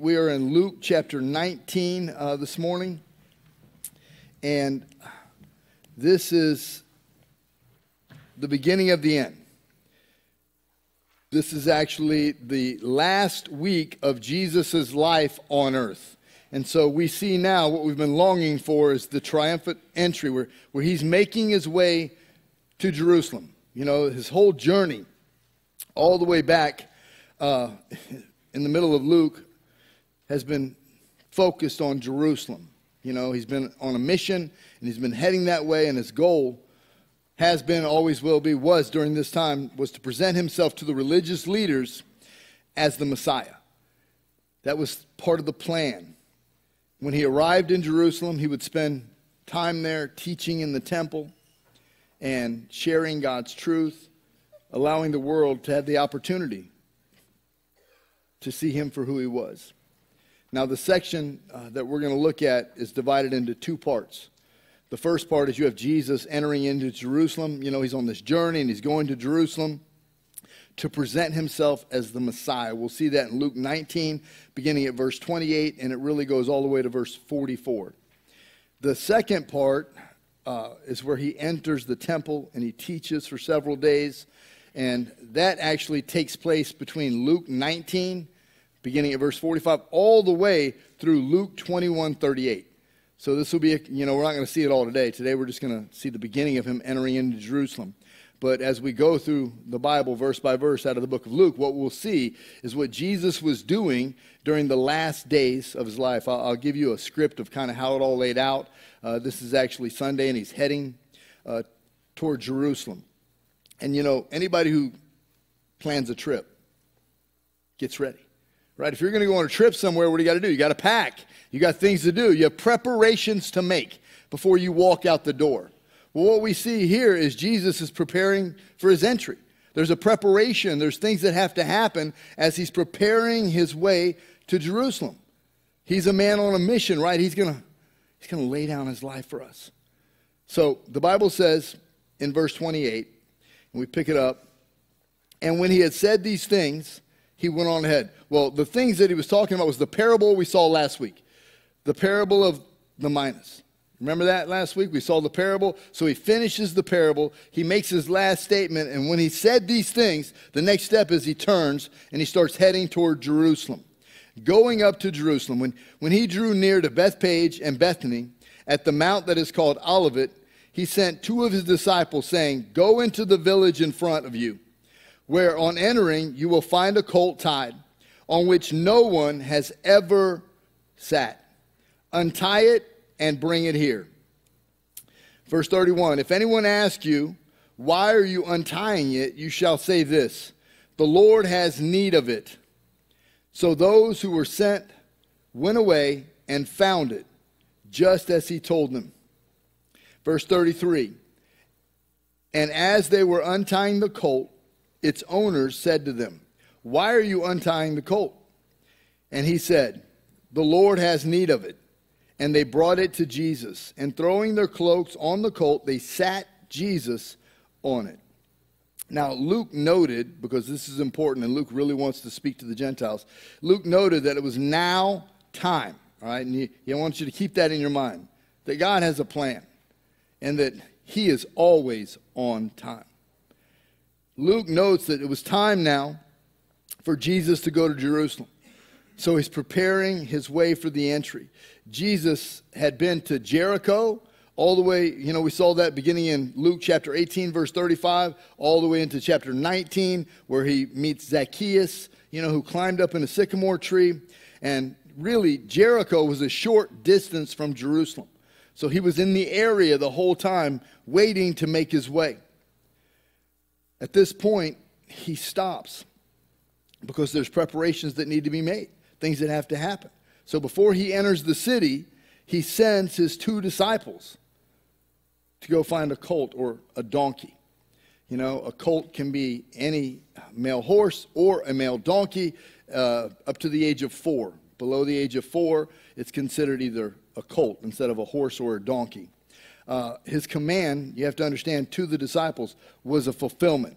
We are in Luke chapter 19 uh, this morning. And this is the beginning of the end. This is actually the last week of Jesus' life on earth. And so we see now what we've been longing for is the triumphant entry where, where he's making his way to Jerusalem. You know, his whole journey, all the way back uh, in the middle of Luke, has been focused on Jerusalem. You know, he's been on a mission and he's been heading that way, and his goal has been, always will be, was during this time, was to present himself to the religious leaders as the Messiah. That was part of the plan. When he arrived in Jerusalem, he would spend time there teaching in the temple and sharing God's truth, allowing the world to have the opportunity to see him for who he was. Now, the section uh, that we're going to look at is divided into two parts. The first part is you have Jesus entering into Jerusalem. You know, he's on this journey and he's going to Jerusalem to present himself as the Messiah. We'll see that in Luke 19, beginning at verse 28, and it really goes all the way to verse 44. The second part uh, is where he enters the temple and he teaches for several days. And that actually takes place between Luke 19, beginning at verse 45, all the way through Luke 21, 38. So this will be, a, you know, we're not going to see it all today. Today we're just going to see the beginning of him entering into Jerusalem. But as we go through the Bible verse by verse out of the book of Luke, what we'll see is what Jesus was doing during the last days of his life. I'll, I'll give you a script of kind of how it all laid out. Uh, this is actually Sunday, and he's heading uh, toward Jerusalem. And you know, anybody who plans a trip gets ready right? If you're going to go on a trip somewhere, what do you got to do? You got to pack. You got things to do. You have preparations to make before you walk out the door. Well, what we see here is Jesus is preparing for his entry. There's a preparation, there's things that have to happen as he's preparing his way to Jerusalem. He's a man on a mission, right? He's going to he's going to lay down his life for us. So, the Bible says in verse 28, and we pick it up, and when he had said these things, he went on ahead. Well, the things that he was talking about was the parable we saw last week, the parable of the minas. Remember that last week? We saw the parable. So he finishes the parable. He makes his last statement. And when he said these things, the next step is he turns and he starts heading toward Jerusalem. Going up to Jerusalem, when, when he drew near to Bethphage and Bethany at the mount that is called Olivet, he sent two of his disciples, saying, Go into the village in front of you where on entering you will find a colt tied, on which no one has ever sat. Untie it and bring it here. Verse 31 If anyone asks you, Why are you untying it? you shall say this The Lord has need of it. So those who were sent went away and found it, just as he told them. Verse 33 And as they were untying the colt, its owners said to them, Why are you untying the colt? And he said, The Lord has need of it. And they brought it to Jesus. And throwing their cloaks on the colt, they sat Jesus on it. Now, Luke noted, because this is important, and Luke really wants to speak to the Gentiles, Luke noted that it was now time, all right? And he, he wants you to keep that in your mind that God has a plan and that he is always on time. Luke notes that it was time now for Jesus to go to Jerusalem. So he's preparing his way for the entry. Jesus had been to Jericho all the way, you know, we saw that beginning in Luke chapter 18, verse 35, all the way into chapter 19, where he meets Zacchaeus, you know, who climbed up in a sycamore tree. And really, Jericho was a short distance from Jerusalem. So he was in the area the whole time, waiting to make his way. At this point, he stops because there's preparations that need to be made, things that have to happen. So before he enters the city, he sends his two disciples to go find a colt or a donkey. You know, a colt can be any male horse or a male donkey uh, up to the age of four. Below the age of four, it's considered either a colt instead of a horse or a donkey uh, his command, you have to understand, to the disciples was a fulfillment.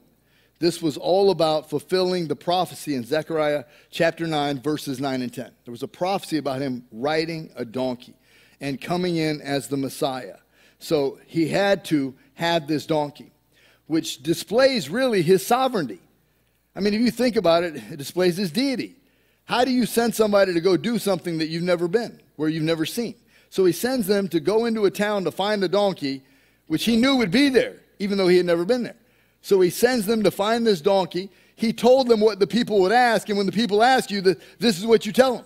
This was all about fulfilling the prophecy in Zechariah chapter 9, verses 9 and 10. There was a prophecy about him riding a donkey and coming in as the Messiah. So he had to have this donkey, which displays really his sovereignty. I mean, if you think about it, it displays his deity. How do you send somebody to go do something that you've never been, where you've never seen? So he sends them to go into a town to find a donkey, which he knew would be there, even though he had never been there. So he sends them to find this donkey. He told them what the people would ask, and when the people ask you, this is what you tell them.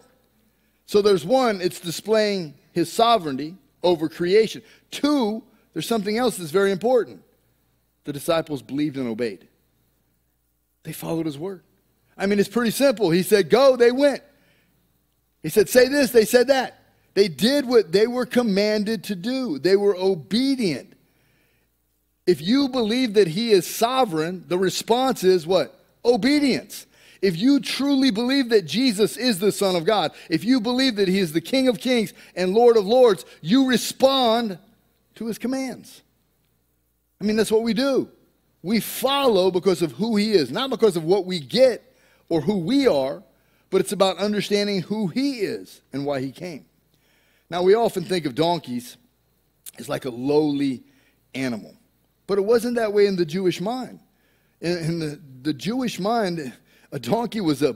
So there's one, it's displaying his sovereignty over creation. Two, there's something else that's very important. The disciples believed and obeyed. They followed his word. I mean, it's pretty simple. He said, Go, they went. He said, Say this, they said that. They did what they were commanded to do, they were obedient. If you believe that he is sovereign, the response is what? Obedience. If you truly believe that Jesus is the Son of God, if you believe that he is the King of Kings and Lord of Lords, you respond to his commands. I mean, that's what we do. We follow because of who he is, not because of what we get or who we are, but it's about understanding who he is and why he came. Now, we often think of donkeys as like a lowly animal, but it wasn't that way in the Jewish mind. In, in the, the Jewish mind, a donkey was a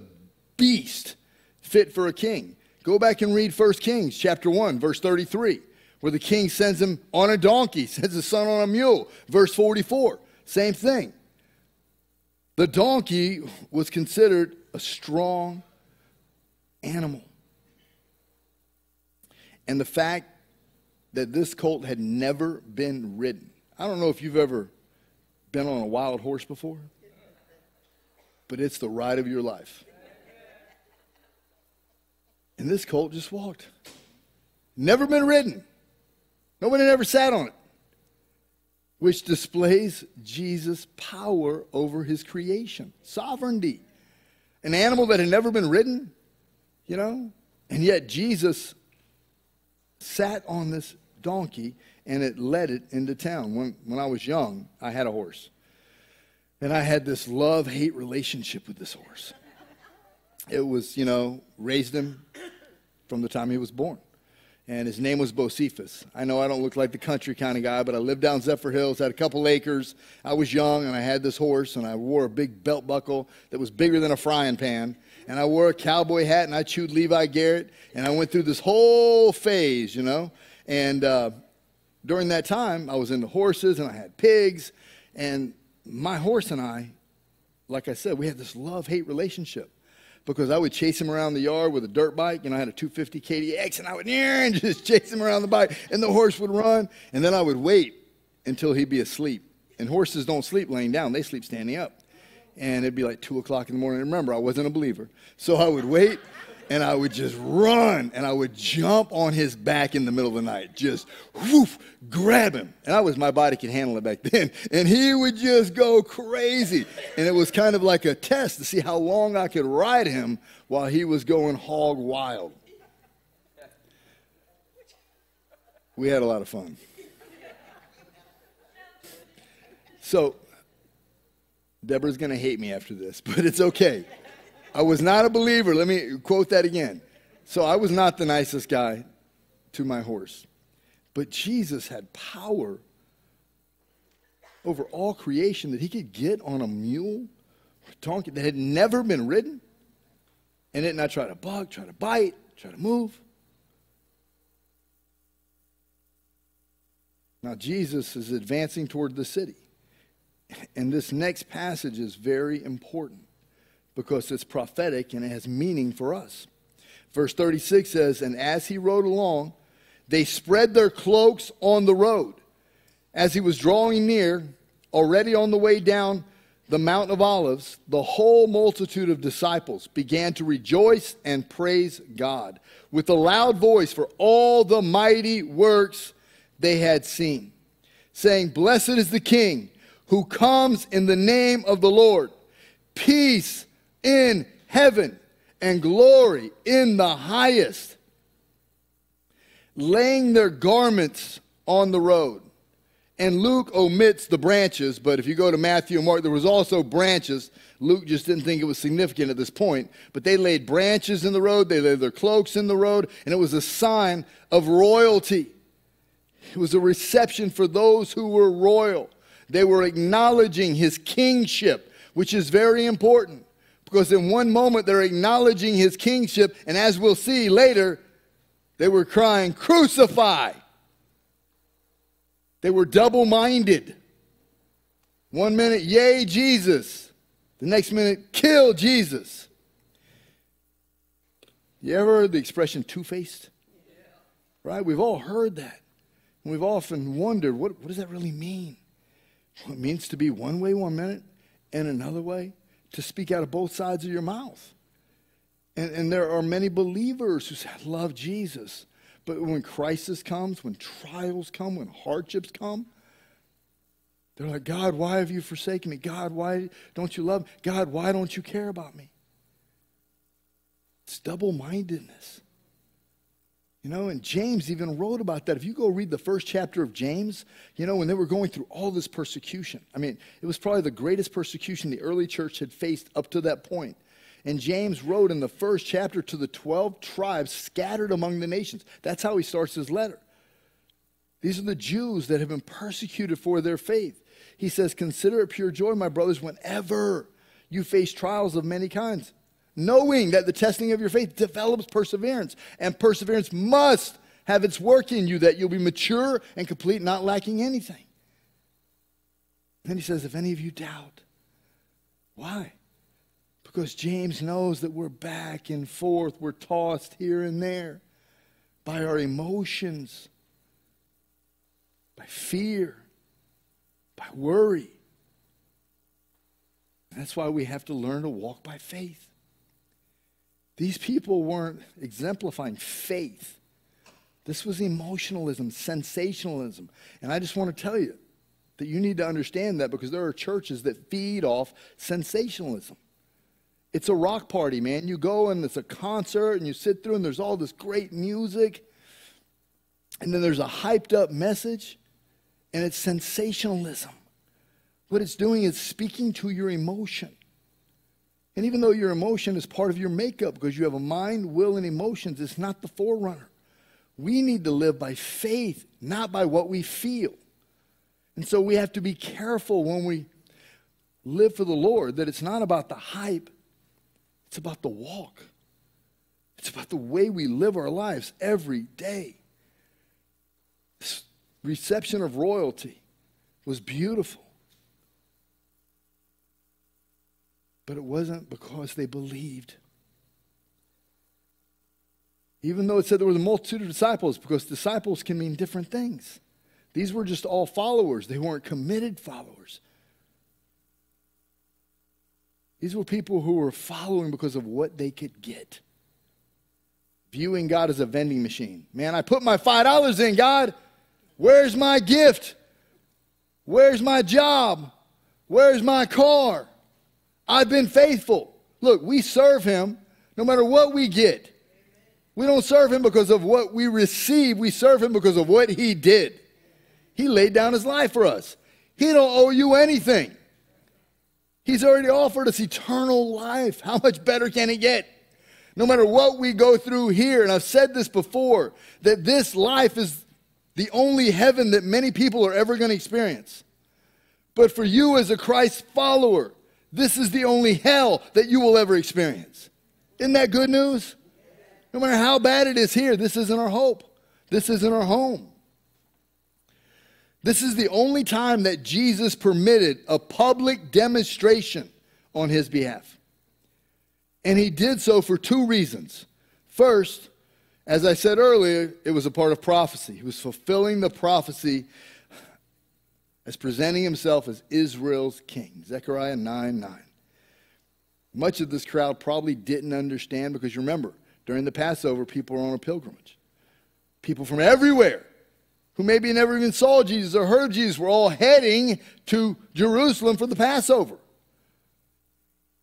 beast fit for a king. Go back and read 1 Kings chapter 1, verse 33, where the king sends him on a donkey, sends his son on a mule. Verse 44, same thing. The donkey was considered a strong animal. And the fact that this colt had never been ridden. I don't know if you've ever been on a wild horse before, but it's the ride of your life. And this colt just walked. Never been ridden. Nobody had ever sat on it which displays Jesus' power over his creation, sovereignty. An animal that had never been ridden, you know, and yet Jesus sat on this donkey and it led it into town. When, when I was young, I had a horse. And I had this love hate relationship with this horse. It was, you know, raised him from the time he was born and his name was Bocephus. I know I don't look like the country kind of guy, but I lived down Zephyrhills, had a couple acres. I was young, and I had this horse, and I wore a big belt buckle that was bigger than a frying pan. And I wore a cowboy hat, and I chewed Levi Garrett, and I went through this whole phase, you know. And uh, during that time, I was into horses, and I had pigs, and my horse and I, like I said, we had this love hate relationship because I would chase him around the yard with a dirt bike. You know, I had a 250 KDX, and I would and just chase him around the bike, and the horse would run, and then I would wait until he'd be asleep. And horses don't sleep laying down; they sleep standing up. And it'd be like two o'clock in the morning. Remember, I wasn't a believer, so I would wait and I would just run and I would jump on his back in the middle of the night, just woof, grab him. And I was, my body could handle it back then. And he would just go crazy. And it was kind of like a test to see how long I could ride him while he was going hog wild. We had a lot of fun. So, Deborah's going to hate me after this, but it's okay. I was not a believer. Let me quote that again. So I was not the nicest guy to my horse. But Jesus had power over all creation that he could get on a mule or donkey that had never been ridden and it not try to bug, try to bite, try to move. Now, Jesus is advancing toward the city. And this next passage is very important because it's prophetic and it has meaning for us. Verse 36 says, And as he rode along, they spread their cloaks on the road. As he was drawing near, already on the way down the Mount of Olives, the whole multitude of disciples began to rejoice and praise God with a loud voice for all the mighty works they had seen, saying, Blessed is the King who comes in the name of the Lord. Peace in heaven and glory in the highest, laying their garments on the road. And Luke omits the branches, but if you go to Matthew and Mark, there was also branches. Luke just didn't think it was significant at this point. But they laid branches in the road, they laid their cloaks in the road, and it was a sign of royalty. It was a reception for those who were royal. They were acknowledging his kingship, which is very important because in one moment they're acknowledging his kingship, and as we'll see later, they were crying, Crucify! They were double minded. One minute, yay, Jesus. The next minute, kill Jesus. You ever heard the expression two faced? Yeah. Right? We've all heard that. And we've often wondered what, what does that really mean? It means to be one way one minute and another way, to speak out of both sides of your mouth. And, and there are many believers who say, I love Jesus. But when crisis comes, when trials come, when hardships come, they're like, God, why have you forsaken me? God, why don't you love me? God, why don't you care about me? It's double mindedness. You know, and James even wrote about that. If you go read the first chapter of James, you know, when they were going through all this persecution, I mean, it was probably the greatest persecution the early church had faced up to that point. And James wrote in the first chapter to the 12 tribes scattered among the nations. That's how he starts his letter. These are the Jews that have been persecuted for their faith. He says, Consider it pure joy, my brothers, whenever you face trials of many kinds, knowing that the testing of your faith develops perseverance, and perseverance must have its work in you that you'll be mature and complete, not lacking anything. Then he says, If any of you doubt, why? Because James knows that we're back and forth, we're tossed here and there by our emotions, by fear, by worry. That's why we have to learn to walk by faith. These people weren't exemplifying faith. This was emotionalism, sensationalism. And I just want to tell you that you need to understand that because there are churches that feed off sensationalism. It's a rock party, man. You go and it's a concert and you sit through and there's all this great music. And then there's a hyped up message and it's sensationalism. What it's doing is speaking to your emotion. And even though your emotion is part of your makeup because you have a mind, will, and emotions, it's not the forerunner. We need to live by faith, not by what we feel. And so we have to be careful when we live for the Lord that it's not about the hype, it's about the walk. It's about the way we live our lives every day. This reception of royalty was beautiful. But it wasn't because they believed. Even though it said there was a multitude of disciples, because disciples can mean different things. These were just all followers, they weren't committed followers. These were people who were following because of what they could get. Viewing God as a vending machine. Man, I put my $5 in, God. Where's my gift? Where's my job? Where's my car? I've been faithful. Look, we serve Him no matter what we get. We don't serve Him because of what we receive, we serve Him because of what He did. He laid down His life for us. He don't owe you anything. He's already offered us eternal life. How much better can it get? No matter what we go through here, and I've said this before, that this life is the only heaven that many people are ever going to experience. But for you as a Christ follower, this is the only hell that you will ever experience. Isn't that good news? No matter how bad it is here, this isn't our hope. This isn't our home. This is the only time that Jesus permitted a public demonstration on his behalf. And he did so for two reasons. First, as I said earlier, it was a part of prophecy. He was fulfilling the prophecy as presenting himself as Israel's king. Zechariah 9 9. Much of this crowd probably didn't understand because remember, during the Passover, people were on a pilgrimage. People from everywhere who maybe never even saw Jesus or heard Jesus were all heading to Jerusalem for the Passover.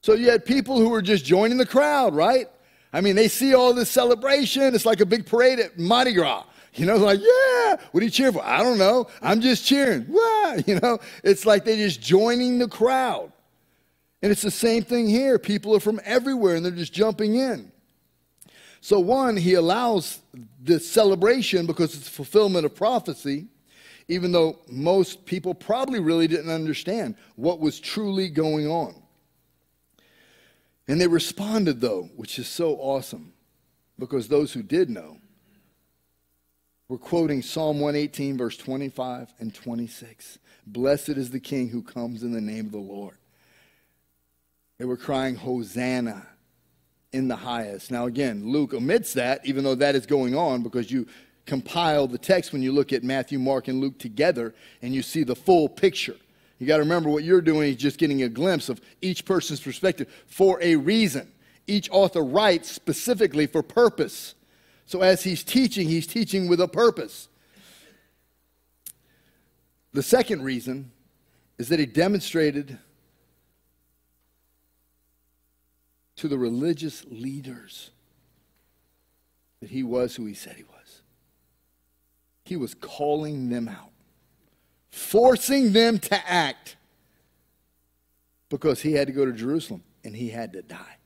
So you had people who were just joining the crowd, right? I mean, they see all this celebration. It's like a big parade at Mardi Gras. You know, like, yeah, what are you cheering for? I don't know. I'm just cheering. Wah! You know, it's like they're just joining the crowd. And it's the same thing here. People are from everywhere and they're just jumping in. So, one, he allows this celebration because it's fulfillment of prophecy, even though most people probably really didn't understand what was truly going on. And they responded, though, which is so awesome because those who did know were quoting Psalm 118, verse 25 and 26. Blessed is the King who comes in the name of the Lord. They were crying, Hosanna in the highest. Now, again, Luke omits that, even though that is going on, because you compile the text when you look at Matthew, Mark, and Luke together and you see the full picture. You got to remember what you're doing is just getting a glimpse of each person's perspective for a reason. Each author writes specifically for purpose. So as he's teaching, he's teaching with a purpose. The second reason is that he demonstrated to the religious leaders that he was who he said he was. He was calling them out, forcing them to act because he had to go to Jerusalem and he had to die.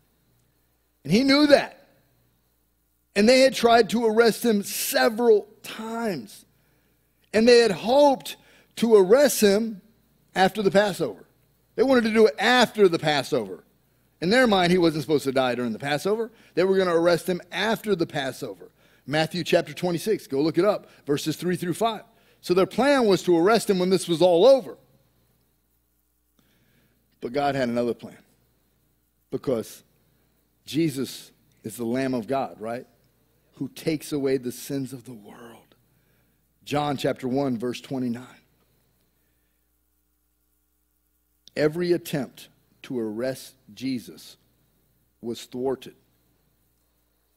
And he knew that. And they had tried to arrest him several times. And they had hoped to arrest him after the Passover. They wanted to do it after the Passover. In their mind, he wasn't supposed to die during the Passover. They were going to arrest him after the Passover. Matthew chapter 26, go look it up, verses 3 through 5. So their plan was to arrest him when this was all over. But God had another plan because Jesus is the Lamb of God, right? Who takes away the sins of the world. John chapter 1, verse 29. Every attempt to arrest Jesus was thwarted.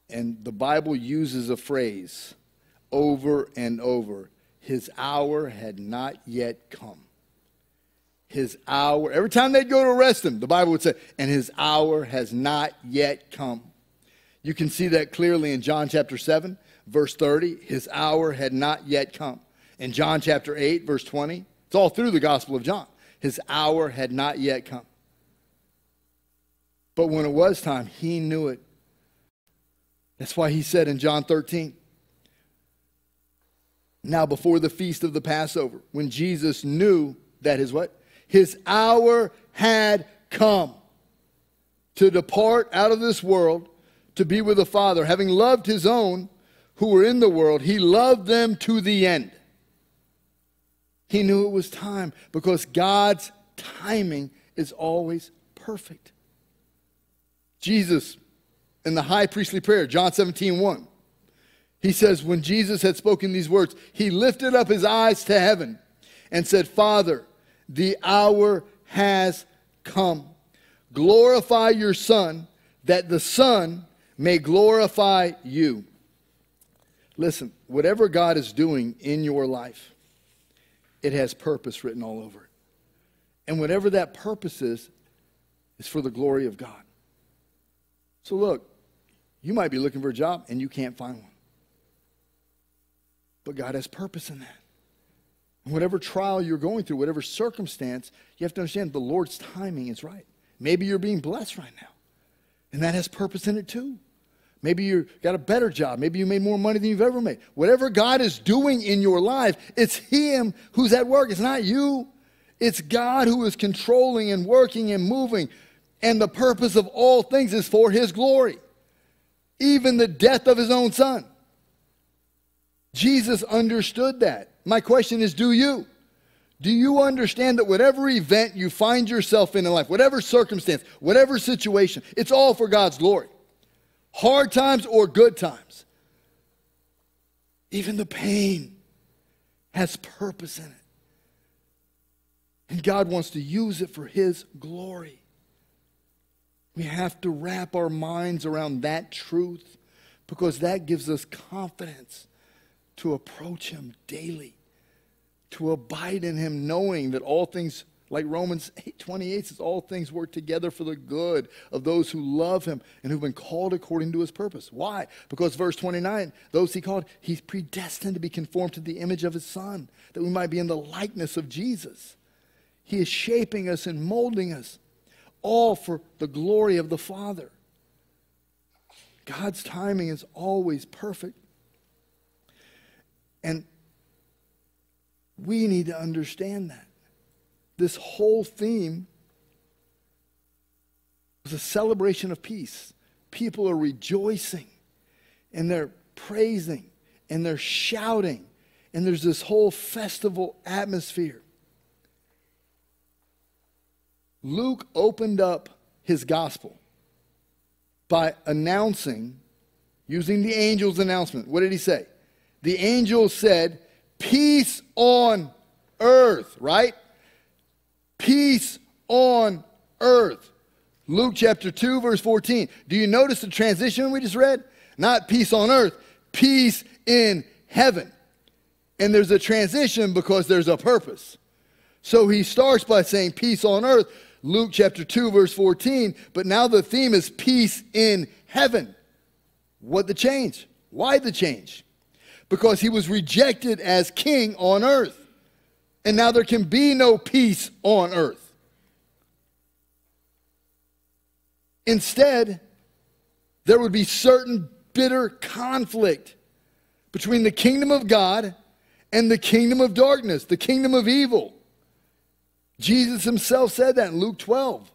And the Bible uses a phrase over and over his hour had not yet come. His hour, every time they'd go to arrest him, the Bible would say, and his hour has not yet come. You can see that clearly in John chapter 7, verse 30. His hour had not yet come. In John chapter 8, verse 20, it's all through the Gospel of John. His hour had not yet come. But when it was time, he knew it. That's why he said in John 13, now before the feast of the Passover, when Jesus knew that his what? His hour had come to depart out of this world to be with the Father, having loved his own who were in the world, he loved them to the end. He knew it was time because God's timing is always perfect. Jesus in the high priestly prayer, John 17, 1. He says, When Jesus had spoken these words, he lifted up his eyes to heaven and said, Father, the hour has come. Glorify your Son, that the Son may glorify you. Listen, whatever God is doing in your life, it has purpose written all over it. And whatever that purpose is, is for the glory of God. So, look, you might be looking for a job and you can't find one. But God has purpose in that. And whatever trial you're going through, whatever circumstance, you have to understand the Lord's timing is right. Maybe you're being blessed right now, and that has purpose in it too. Maybe you got a better job. Maybe you made more money than you've ever made. Whatever God is doing in your life, it's Him who's at work. It's not you. It's God who is controlling and working and moving and the purpose of all things is for his glory, even the death of his own son. Jesus understood that. My question is do you? Do you understand that whatever event you find yourself in in life, whatever circumstance, whatever situation, it's all for God's glory? Hard times or good times. Even the pain has purpose in it. And God wants to use it for His glory. We have to wrap our minds around that truth because that gives us confidence to approach Him daily, to abide in Him, knowing that all things Like Romans 8 28 says, all things work together for the good of those who love him and who've been called according to his purpose. Why? Because verse 29, those he called, he's predestined to be conformed to the image of his son, that we might be in the likeness of Jesus. He is shaping us and molding us, all for the glory of the Father. God's timing is always perfect. And we need to understand that. This whole theme was a celebration of peace. People are rejoicing and they're praising and they're shouting, and there's this whole festival atmosphere. Luke opened up his gospel by announcing, using the angel's announcement. What did he say? The angel said, Peace on earth, right? Peace on earth. Luke chapter 2, verse 14. Do you notice the transition we just read? Not peace on earth, peace in heaven. And there's a transition because there's a purpose. So he starts by saying peace on earth, Luke chapter 2, verse 14. But now the theme is peace in heaven. What the change? Why the change? Because he was rejected as king on earth. And now there can be no peace on earth. Instead, there would be certain bitter conflict between the kingdom of God and the kingdom of darkness, the kingdom of evil. Jesus himself said that in Luke 12.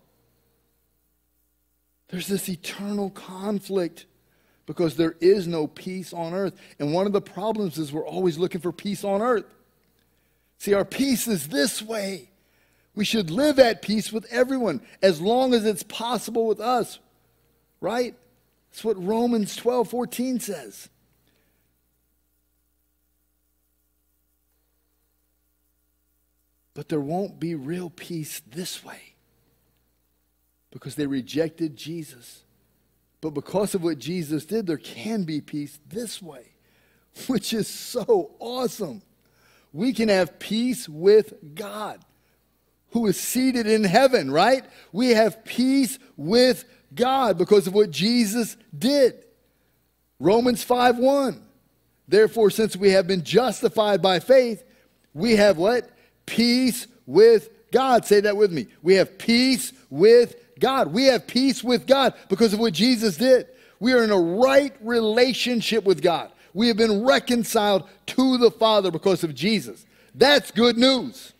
There's this eternal conflict because there is no peace on earth. And one of the problems is we're always looking for peace on earth. See, our peace is this way. We should live at peace with everyone as long as it's possible with us, right? That's what Romans 12 14 says. But there won't be real peace this way because they rejected Jesus. But because of what Jesus did, there can be peace this way, which is so awesome. We can have peace with God who is seated in heaven, right? We have peace with God because of what Jesus did. Romans 5 1. Therefore, since we have been justified by faith, we have what? peace with God. Say that with me. We have peace with God. We have peace with God because of what Jesus did. We are in a right relationship with God. We have been reconciled to the Father because of Jesus. That's good news.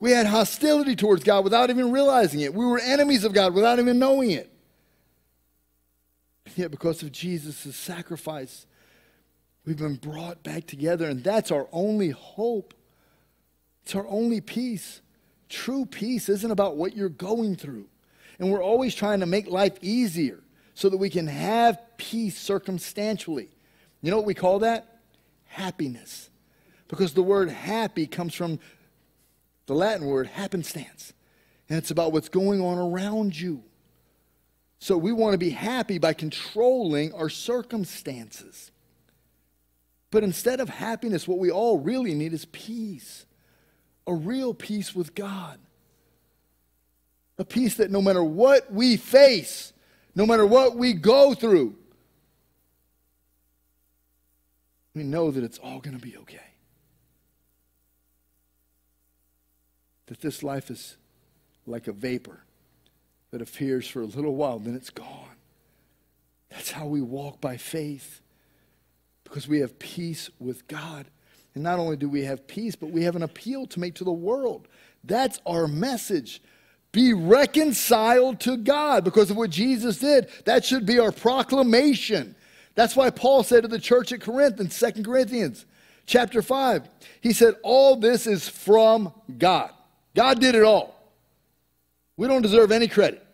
We had hostility towards God without even realizing it. We were enemies of God without even knowing it. Yet, because of Jesus' sacrifice, We've been brought back together, and that's our only hope. It's our only peace. True peace isn't about what you're going through. And we're always trying to make life easier so that we can have peace circumstantially. You know what we call that? Happiness. Because the word happy comes from the Latin word happenstance. And it's about what's going on around you. So we want to be happy by controlling our circumstances. But instead of happiness, what we all really need is peace a real peace with God. A peace that no matter what we face, no matter what we go through, we know that it's all going to be okay. That this life is like a vapor that appears for a little while, then it's gone. That's how we walk by faith because we have peace with God. And not only do we have peace, but we have an appeal to make to the world. That's our message. Be reconciled to God because of what Jesus did. That should be our proclamation. That's why Paul said to the church at Corinth in 2 Corinthians chapter 5, he said, All this is from God. God did it all. We don't deserve any credit.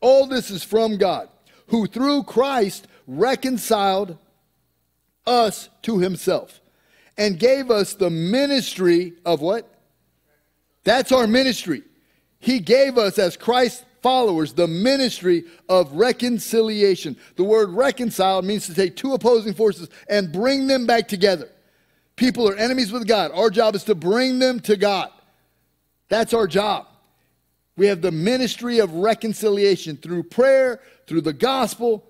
All this is from God, who through Christ reconciled us to himself and gave us the ministry of what? That's our ministry. He gave us, as Christ followers, the ministry of reconciliation. The word reconcile means to take two opposing forces and bring them back together. People are enemies with God. Our job is to bring them to God, That's our job. We have the ministry of reconciliation through prayer, through the gospel,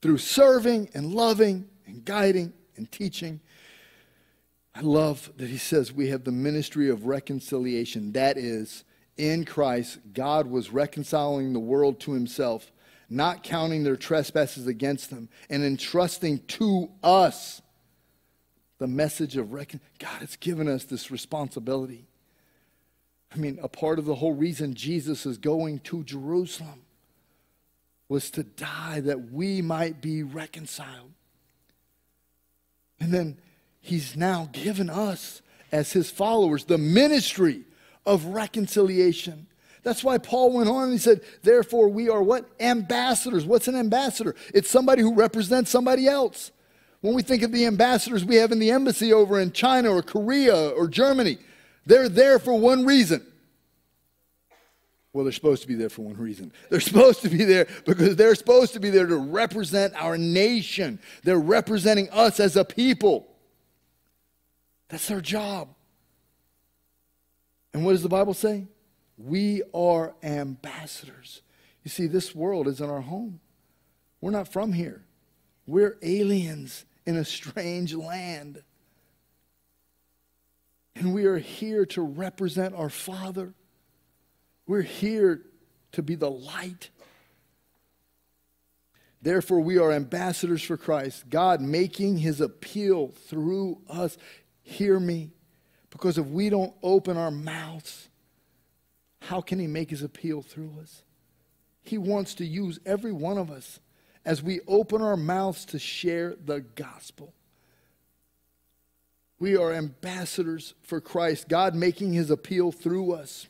through serving and loving and guiding and teaching. I love that he says we have the ministry of reconciliation. That is, in Christ, God was reconciling the world to himself, not counting their trespasses against them, and entrusting to us the message of recon. God has given us this responsibility. I mean, a part of the whole reason Jesus is going to Jerusalem was to die that we might be reconciled. And then he's now given us, as his followers, the ministry of reconciliation. That's why Paul went on and he said, Therefore, we are what? Ambassadors. What's an ambassador? It's somebody who represents somebody else. When we think of the ambassadors we have in the embassy over in China or Korea or Germany, they're there for one reason. Well, they're supposed to be there for one reason. They're supposed to be there because they're supposed to be there to represent our nation. They're representing us as a people. That's their job. And what does the Bible say? We are ambassadors. You see, this world isn't our home. We're not from here. We're aliens in a strange land. And we are here to represent our Father. We're here to be the light. Therefore, we are ambassadors for Christ, God making his appeal through us. Hear me, because if we don't open our mouths, how can he make his appeal through us? He wants to use every one of us as we open our mouths to share the gospel. We are ambassadors for Christ, God making his appeal through us.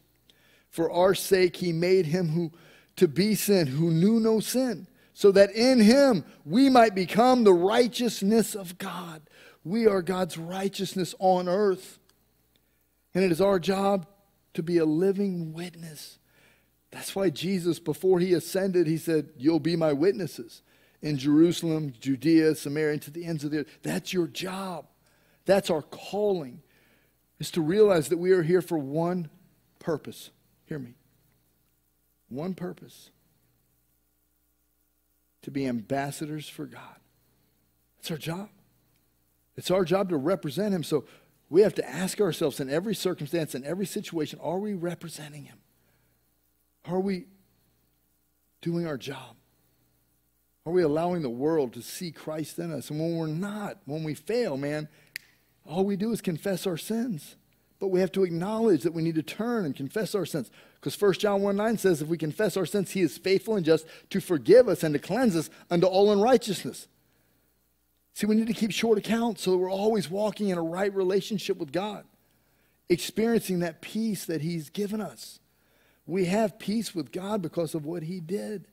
For our sake, he made him who to be sin, who knew no sin, so that in him we might become the righteousness of God. We are God's righteousness on earth. And it is our job to be a living witness that's why Jesus, before he ascended, he said, You'll be my witnesses in Jerusalem, Judea, Samaria, and to the ends of the earth. That's your job. That's our calling, is to realize that we are here for one purpose. Hear me. One purpose to be ambassadors for God. That's our job. It's our job to represent Him. So we have to ask ourselves in every circumstance, in every situation, are we representing Him? Are we doing our job? Are we allowing the world to see Christ in us? And when we're not, when we fail, man, all we do is confess our sins. But we have to acknowledge that we need to turn and confess our sins. Because 1 John 1 9 says, if we confess our sins, he is faithful and just to forgive us and to cleanse us unto all unrighteousness. See, we need to keep short accounts so that we're always walking in a right relationship with God, experiencing that peace that he's given us. We have peace with God because of what he did.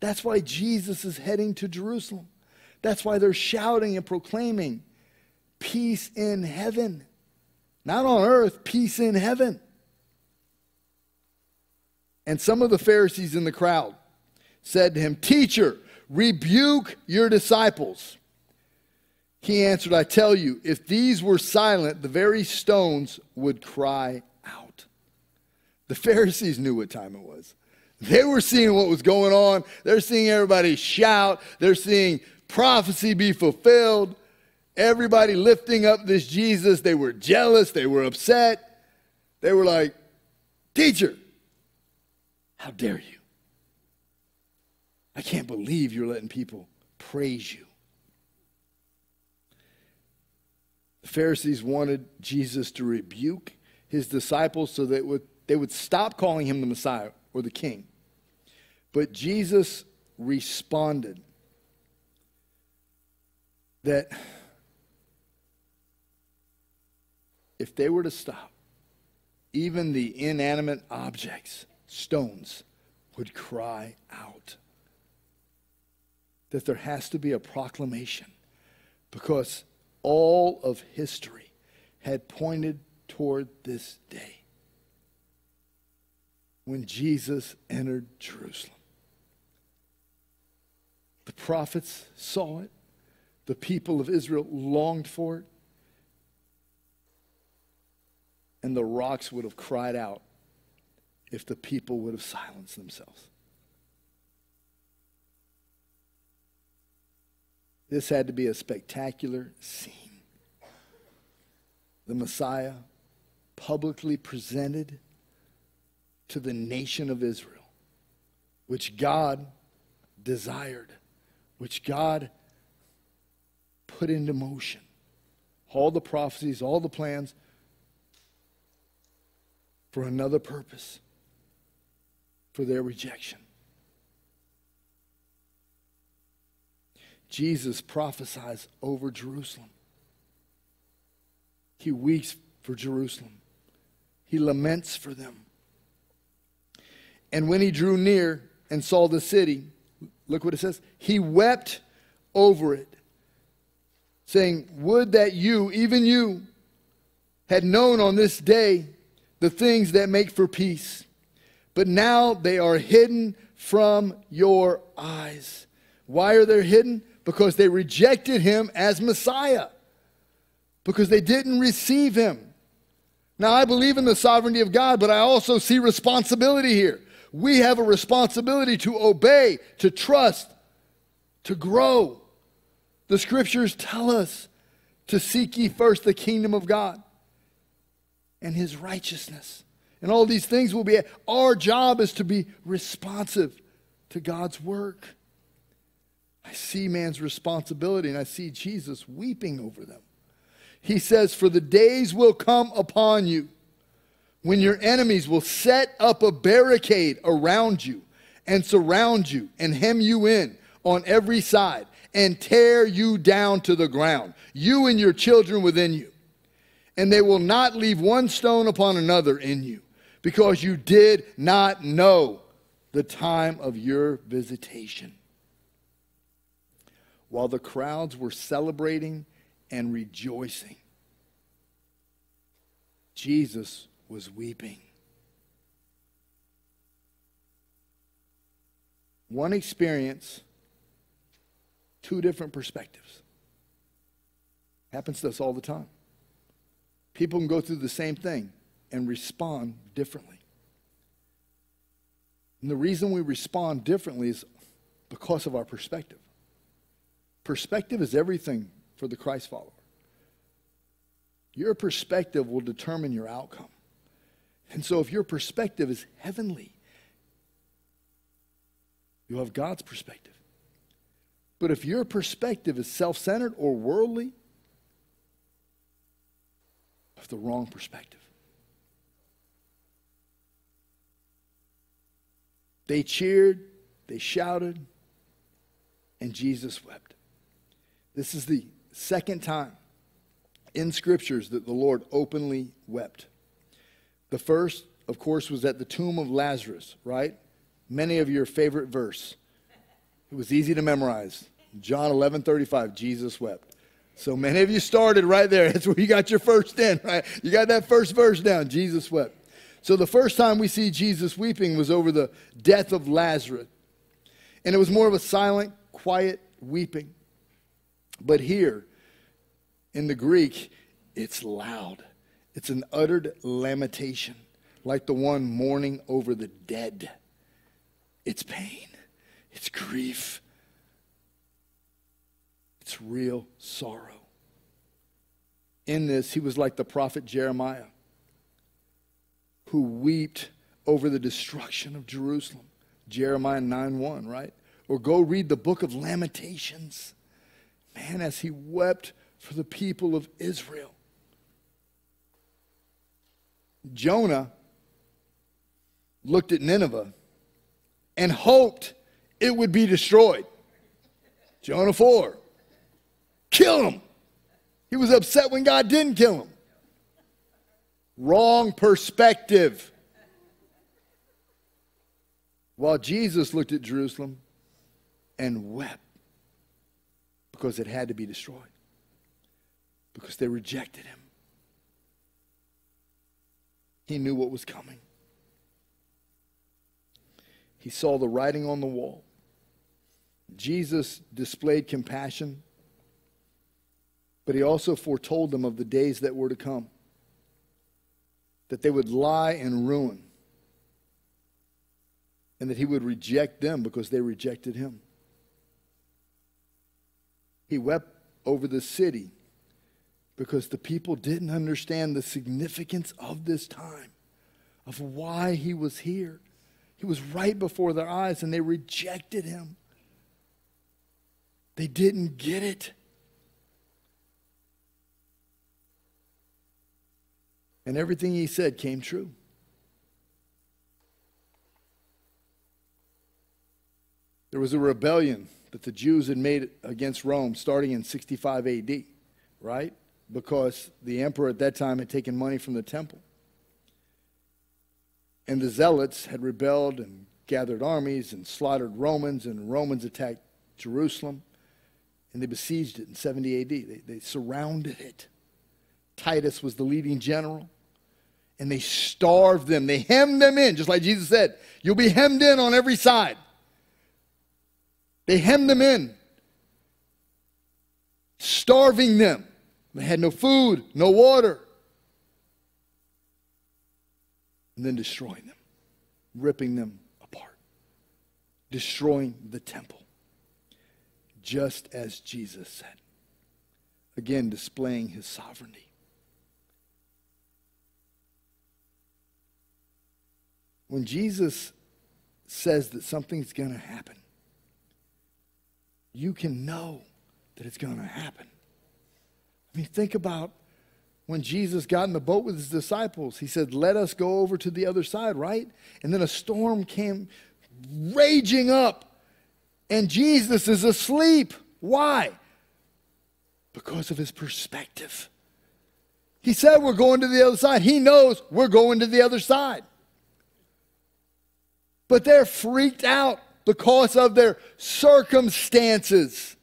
That's why Jesus is heading to Jerusalem. That's why they're shouting and proclaiming peace in heaven. Not on earth, peace in heaven. And some of the Pharisees in the crowd said to him, Teacher, rebuke your disciples. He answered, I tell you, if these were silent, the very stones would cry out. the Pharisees knew what time it was. They were seeing what was going on. They're seeing everybody shout. They're seeing prophecy be fulfilled. Everybody lifting up this Jesus. They were jealous. They were upset. They were like, Teacher, how dare you? I can't believe you're letting people praise you. The Pharisees wanted Jesus to rebuke his disciples so that would they would stop calling him the Messiah or the King. But Jesus responded that if they were to stop, even the inanimate objects, stones, would cry out. That there has to be a proclamation because all of history had pointed toward this day when Jesus entered Jerusalem. The prophets saw it, the people of Israel longed for it. and the rocks would have cried out if the people would have silenced themselves. This had to be a spectacular scene. The Messiah publicly presented to the nation of Israel, which God desired, which God put into motion. All the prophecies, all the plans for another purpose, for their rejection. Jesus prophesies over Jerusalem. He weeps for Jerusalem. He laments for them. And when he drew near and saw the city, look what it says. He wept over it, saying, Would that you, even you, had known on this day the things that make for peace. But now they are hidden from your eyes. Why are they hidden? Because they rejected him as Messiah, because they didn't receive him. Now, I believe in the sovereignty of God, but I also see responsibility here. We have a responsibility to obey, to trust, to grow. The scriptures tell us to seek ye first the kingdom of God and his righteousness. And all these things will be, our job is to be responsive to God's work. I see man's responsibility and I see Jesus weeping over them. He says, For the days will come upon you when your enemies will set up a barricade around you and surround you and hem you in on every side and tear you down to the ground, you and your children within you. And they will not leave one stone upon another in you, because you did not know the time of your visitation. While the crowds were celebrating and rejoicing. Jesus was weeping. One experience, two different perspectives. Happens to us all the time. People can go through the same thing and respond differently. And the reason we respond differently is because of our perspective. Perspective is everything for the Christ follower. Your perspective will determine your outcome. And so, if your perspective is heavenly, you have God's perspective. But if your perspective is self centered or worldly, you have the wrong perspective. They cheered, they shouted, and Jesus wept. This is the second time in scriptures that the Lord openly wept. The first, of course, was at the tomb of Lazarus, right? Many of your favorite verse. It was easy to memorize. John 11 35, Jesus wept. So many of you started right there. That's where you got your first in, right? You got that first verse down. Jesus wept. So the first time we see Jesus weeping was over the death of Lazarus. And it was more of a silent, quiet weeping. But here, in the Greek, it's loud. It's an uttered lamentation, like the one mourning over the dead. It's pain, it's grief, it's real sorrow. In this, he was like the prophet Jeremiah, who wept over the destruction of Jerusalem. Jeremiah 9 1, right? Or go read the book of Lamentations man, as he wept for the people of Israel. Jonah looked at Nineveh and hoped it would be destroyed. Jonah 4. Kill him. He was upset when God didn't kill him. Wrong perspective. While Jesus looked at Jerusalem and wept because it had to be destroyed, because they rejected him. He knew what was coming. He saw the writing on the wall. Jesus displayed compassion, but he also foretold them of the days that were to come. that they would lie and ruin, and that he would reject them because they rejected him. He wept over the city because the people didn't understand the significance of this time, of why he was here. He was right before their eyes, and they rejected him. They didn't get it. And everything he said came true. There was a rebellion that the Jews had made it against Rome starting in 65 AD, right? Because the emperor at that time had taken money from the temple. And the zealots had rebelled and gathered armies and slaughtered Romans, and Romans attacked Jerusalem and they besieged it in 70 AD. They, they surrounded it. Titus was the leading general. And they starved them. They hemmed them in, just like Jesus said. You'll be hemmed in on every side. They hemmed them in, starving them. They had no food, no water. And then destroying them, ripping them apart, destroying the temple just as Jesus said. Again, displaying his sovereignty. When Jesus says that something's going to happen, you can know that it's going to happen. I mean, think about when Jesus got in the boat with his disciples. He said, Let us go over to the other side, right? And then a storm came raging up and Jesus is asleep. Why? Because of his perspective. He said we're going to the other side. He knows we're going to the other side. But they're freaked out because of their circumstances.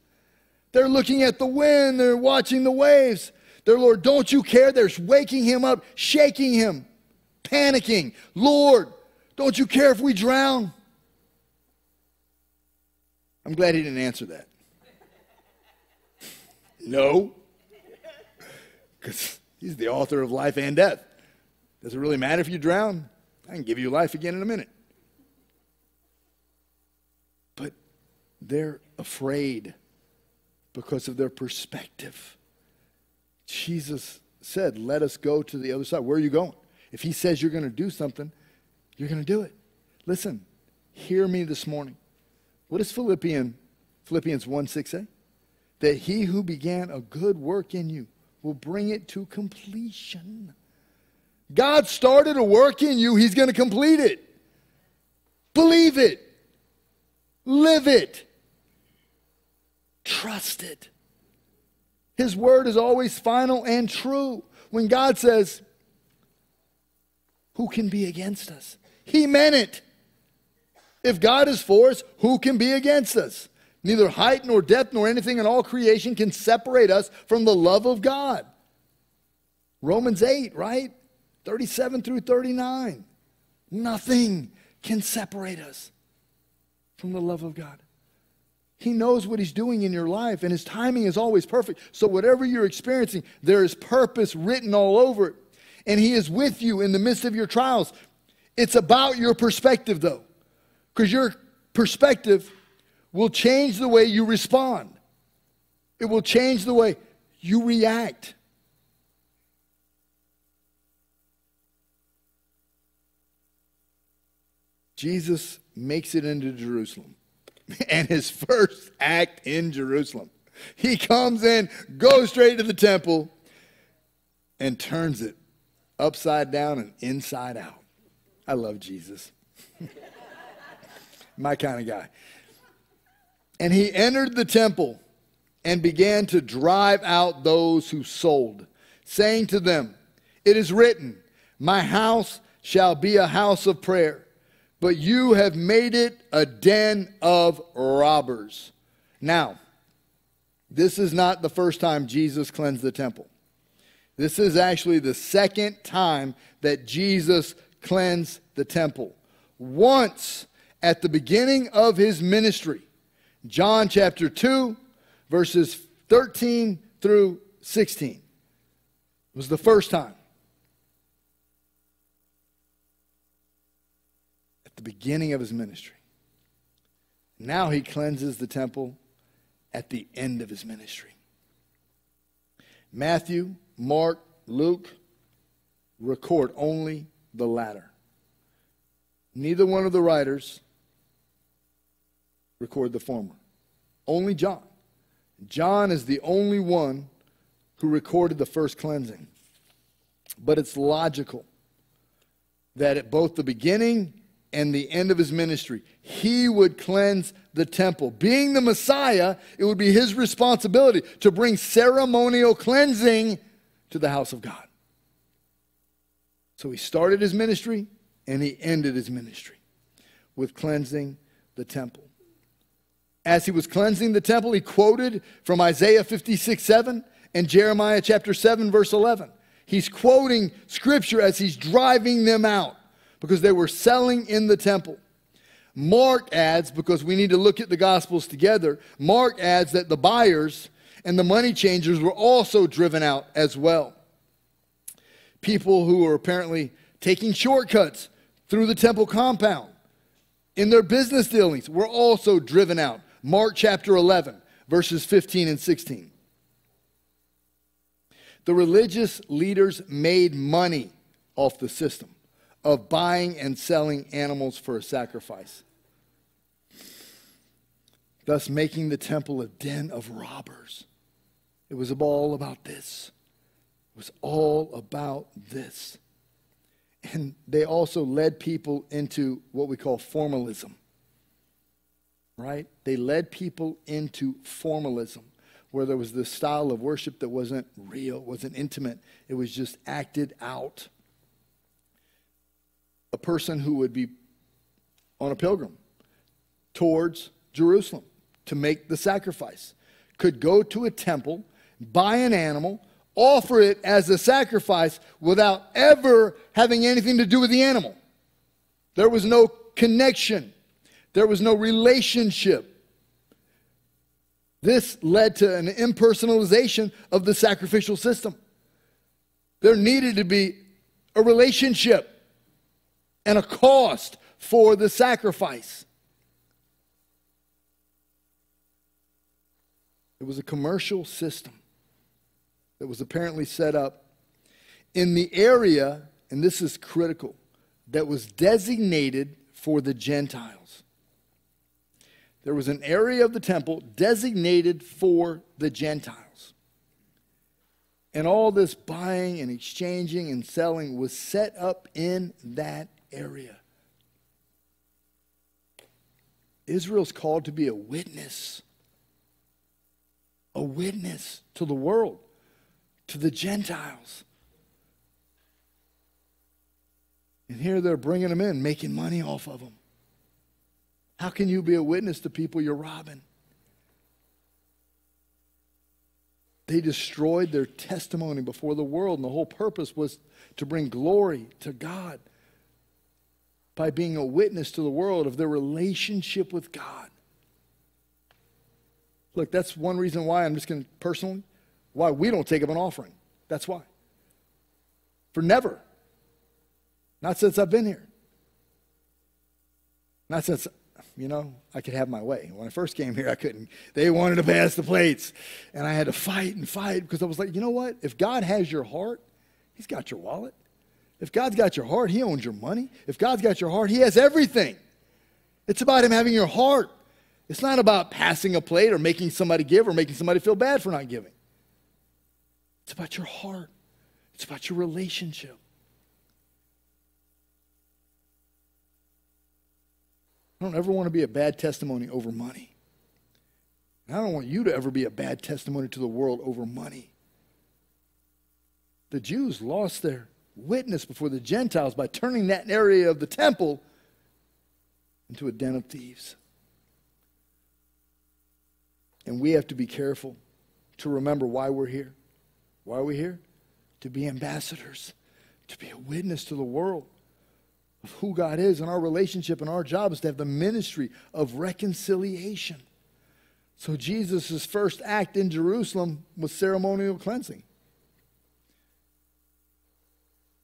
They're looking at the wind, they're watching the waves. Their Lord, don't you care? They're waking him up, shaking him, panicking. Lord, don't you care if we drown? I'm glad he didn't answer that. no. Because he's the author of life and death. Does it really matter if you drown? I can give you life again in a minute. But they're afraid because of their perspective. Jesus said, Let us go to the other side. Where are you going? If he says you're going to do something, you're going to do it. Listen, hear me this morning. What does Philippians, Philippians 1 6 say? That he who began a good work in you will bring it to completion. God started a work in you, he's going to complete it. Believe it. Live it. Trust it. His word is always final and true. When God says, Who can be against us? He meant it. If God is for us, who can be against us? Neither height nor depth nor anything in all creation can separate us from the love of God. Romans 8, right? 37 through 39. Nothing can separate us from the love of God. He knows what He's doing in your life, and His timing is always perfect. So, whatever you're experiencing, there is purpose written all over it. And He is with you in the midst of your trials. It's about your perspective, though. Because your perspective will change the way you respond, it will change the way you react. Jesus makes it into Jerusalem. And his first act in Jerusalem, he comes in, goes straight to the temple, and turns it upside down and inside out. I love Jesus. my kind of guy. And he entered the temple and began to drive out those who sold, saying to them, It is written, My house shall be a house of prayer, but you have made it a den of robbers. Now, this is not the first time Jesus cleansed the temple. This is actually the second time that Jesus cleansed the temple. Once at the beginning of his ministry. John chapter 2, verses 13 through 16. It was the first time. The beginning of his ministry. Now he cleanses the temple at the end of his ministry. Matthew, Mark, Luke record only the latter. Neither one of the writers record the former. Only John. John is the only one who recorded the first cleansing. But it's logical that at both the beginning and the end of his ministry, he would cleanse the temple. Being the Messiah, it would be his responsibility to bring ceremonial cleansing to the house of God. So he started his ministry and he ended his ministry with cleansing the temple. As he was cleansing the temple, he quoted from Isaiah 56 7 and Jeremiah chapter 7, verse 11. He's quoting scripture as he's driving them out because they were selling in the temple. Mark adds, because we need to look at the Gospels together, Mark adds that the buyers and the money changers were also driven out as well. People who were apparently taking shortcuts through the temple compound in their business dealings were also driven out. Mark chapter 11, verses 15 and 16. The religious leaders made money off the system of buying and selling animals for a sacrifice, thus making the temple a den of robbers. It was all about this. It was all about this. And they also led people into what we call formalism. Right? They led people into formalism where there was this style of worship that wasn't real, wasn't intimate, it was just acted out. A person who would be on a pilgrim towards Jerusalem to make the sacrifice could go to a temple, buy an animal, offer it as a sacrifice without ever having anything to do with the animal. There was no connection, there was no relationship. This led to an impersonalization of the sacrificial system. There needed to be a relationship and a cost for the sacrifice. It was a commercial system that was apparently set up in the area, and this is critical, that was designated for the Gentiles there was an area of the temple designated for the Gentiles. And all this buying and exchanging and selling was set up in that area. Israel's called to be a witness, a witness to the world, to the Gentiles. And here they're bringing them in, making money off of them. How can you be a witness to people you're robbing? They destroyed their testimony before the world, and the whole purpose was to bring glory to God by being a witness to the world of their relationship with God. Look, that's one reason why I'm just going to personally, why we don't take up an offering. That's why. For never. Not since I've been here. Not since you know, I could have my way. When I first came here, I couldn't. They wanted to pass the plates. And I had to fight and fight because I was like, you know what? If God has your heart, He's got your wallet. If God's got your heart, He owns your money. If God's got your heart, He has everything. It's about Him having your heart. It's not about passing a plate or making somebody give or making somebody feel bad for not giving. It's about your heart, it's about your relationship. I don't ever want to be a bad testimony over money. And I don't want you to ever be a bad testimony to the world over money. The Jews lost their witness before the Gentiles by turning that area of the temple into a den of thieves. And we have to be careful to remember why we're here. Why are we here? To be ambassadors, to be a witness to the world of who God is and our relationship and our job is to have the ministry of reconciliation. So Jesus' first act in Jerusalem was ceremonial cleansing.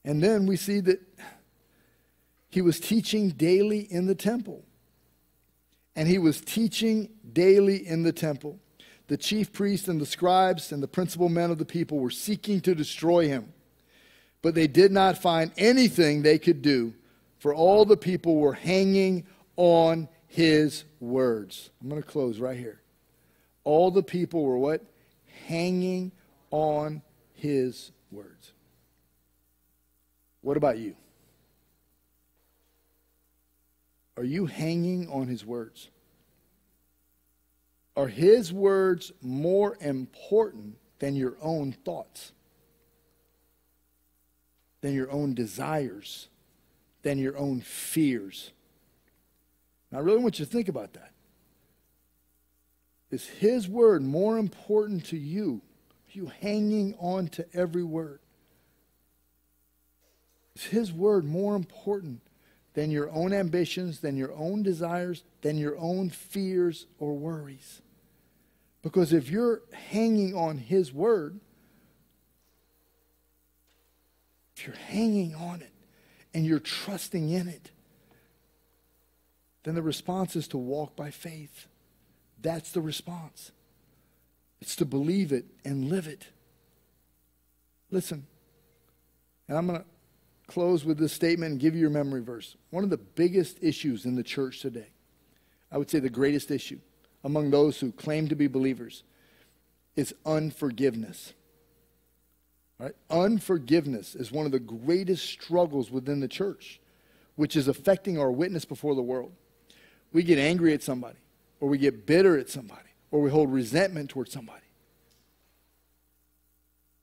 And then we see that he was teaching daily in the temple. And he was teaching daily in the temple. The chief priests and the scribes and the principal men of the people were seeking to destroy him. But they did not find anything they could do, for all the people were hanging on his words. I'm going to close right here. All the people were what? Hanging on his words. What about you? Are you hanging on his words? Are his words more important than your own thoughts, than your own desires, than your own fears? Now, I really want you to think about that. Is his word more important to you? Are you hanging on to every word? Is his word more important than your own ambitions, than your own desires, than your own fears or worries. Because if you're hanging on His Word, if you're hanging on it and you're trusting in it, then the response is to walk by faith. That's the response. It's to believe it and live it. Listen, and I'm going to close with this statement and give you your memory verse. One of the biggest issues in the church today, I would say the greatest issue among those who claim to be believers, is unforgiveness. Right? Unforgiveness is one of the greatest struggles within the church, which is affecting our witness before the world. We get angry at somebody, or we get bitter at somebody, or we hold resentment towards somebody.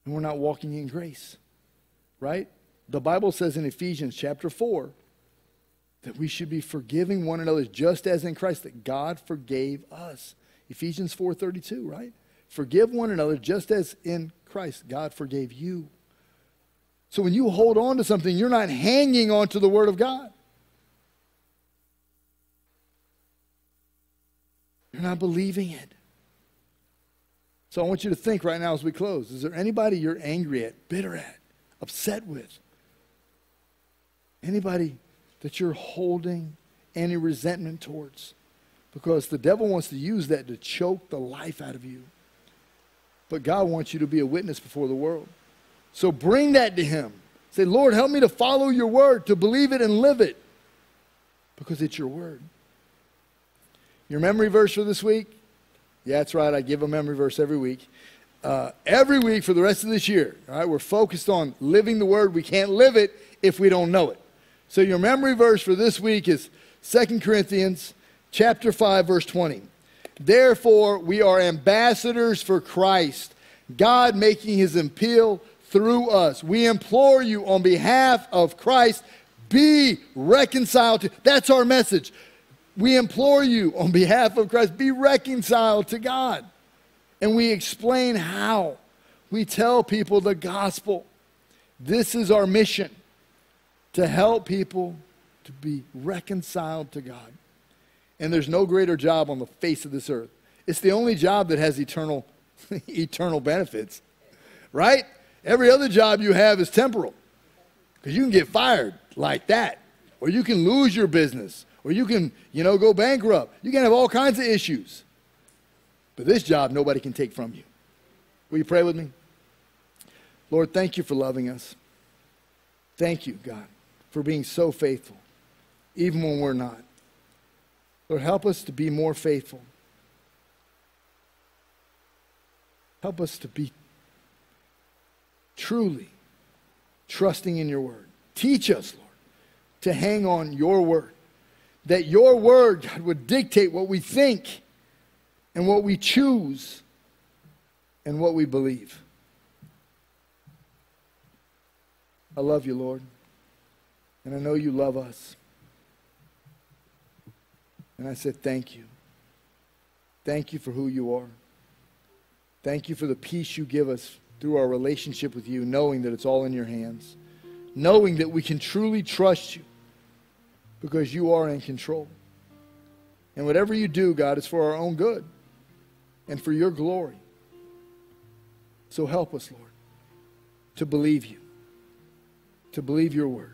And we're not walking in grace, right? The Bible says in Ephesians chapter 4 that we should be forgiving one another just as in Christ that God forgave us. Ephesians 4:32, right? Forgive one another just as in Christ God forgave you. So when you hold on to something, you're not hanging on to the word of God. You're not believing it. So I want you to think right now as we close. Is there anybody you're angry at, bitter at, upset with? Anybody that you're holding any resentment towards. Because the devil wants to use that to choke the life out of you. But God wants you to be a witness before the world. So bring that to Him. Say, Lord, help me to follow your word, to believe it and live it. Because it's your word. Your memory verse for this week? Yeah, that's right. I give a memory verse every week. Uh, every week for the rest of this year. All right, we're focused on living the word. We can't live it if we don't know it. So your memory verse for this week is 2 Corinthians chapter 5 verse 20. Therefore we are ambassadors for Christ, God making his appeal through us. We implore you on behalf of Christ be reconciled to That's our message. We implore you on behalf of Christ be reconciled to God. And we explain how. We tell people the gospel. This is our mission to help people to be reconciled to God. And there's no greater job on the face of this earth. It's the only job that has eternal, eternal benefits, right? Every other job you have is temporal because you can get fired like that, or you can lose your business, or you can, you know, go bankrupt. You can have all kinds of issues. But this job, nobody can take from you. Will you pray with me? Lord, thank you for loving us. Thank you, God for being so faithful, even when we're not. Lord, help us to be more faithful. Help us to be truly trusting in your word. Teach us, Lord, to hang on your word. That your word, God, would dictate what we think and what we choose and what we believe. I love you, Lord. And I know you love us. And I said, Thank you. Thank you for who you are. Thank you for the peace you give us through our relationship with you, knowing that it's all in your hands, knowing that we can truly trust you because you are in control. And whatever you do, God, is for our own good and for your glory. So help us, Lord, to believe you, to believe your word.